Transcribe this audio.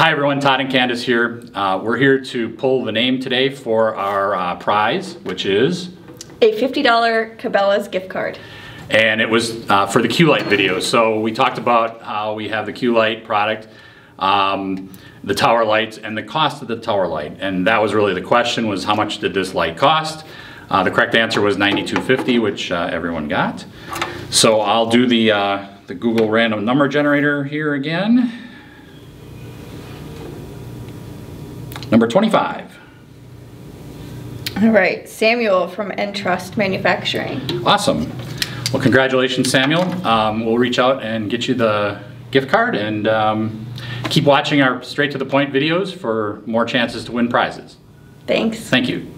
Hi everyone, Todd and Candace here. Uh, we're here to pull the name today for our uh, prize, which is, A $50 Cabela's gift card. and it was uh, for the Qlight video. So we talked about how we have the Qlight product, um, the tower lights, and the cost of the tower light. And that was really the question was how much did this light cost? Uh, the correct answer was 92.50, which uh, everyone got. So I'll do the, uh, the Google random number generator here again. Number 25. All right, Samuel from Entrust Manufacturing. Awesome. Well, congratulations, Samuel. Um, we'll reach out and get you the gift card and um, keep watching our straight to the point videos for more chances to win prizes. Thanks. Thank you.